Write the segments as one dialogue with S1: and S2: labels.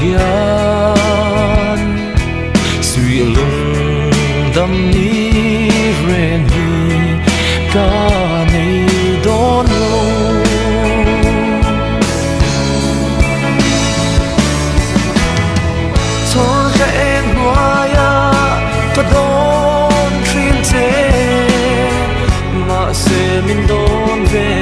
S1: here 되면 돈돼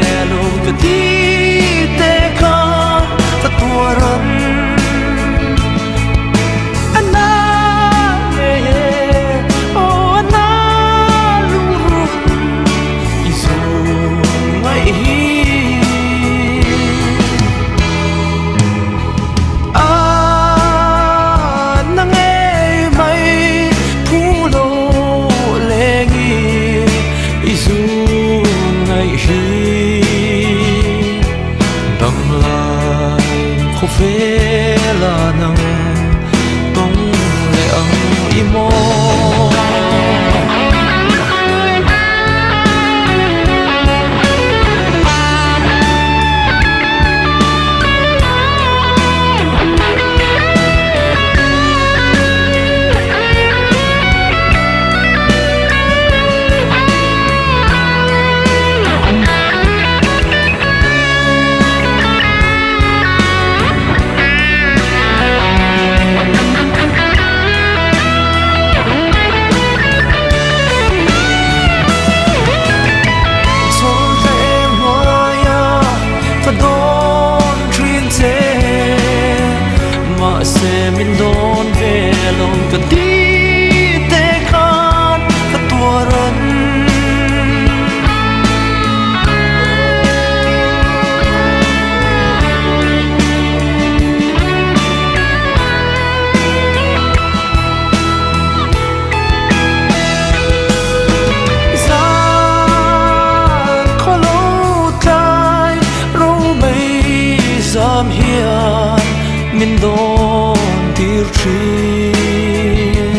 S1: min don tir thin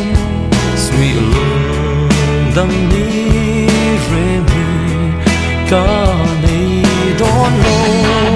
S1: sui lung dam ni re mi ka nei don lo.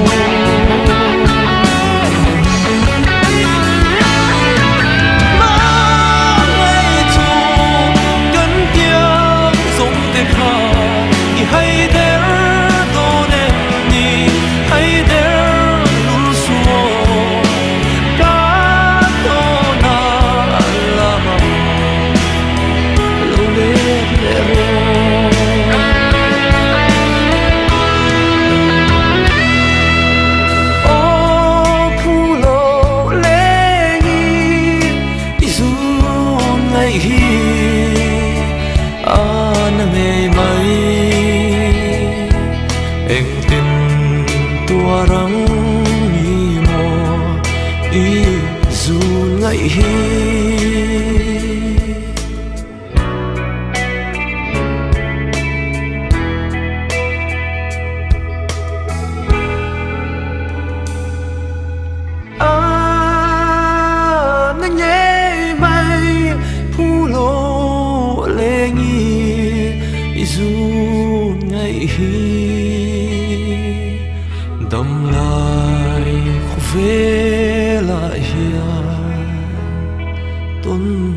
S1: du ngày hi đầm lại khu về lại hiền tuân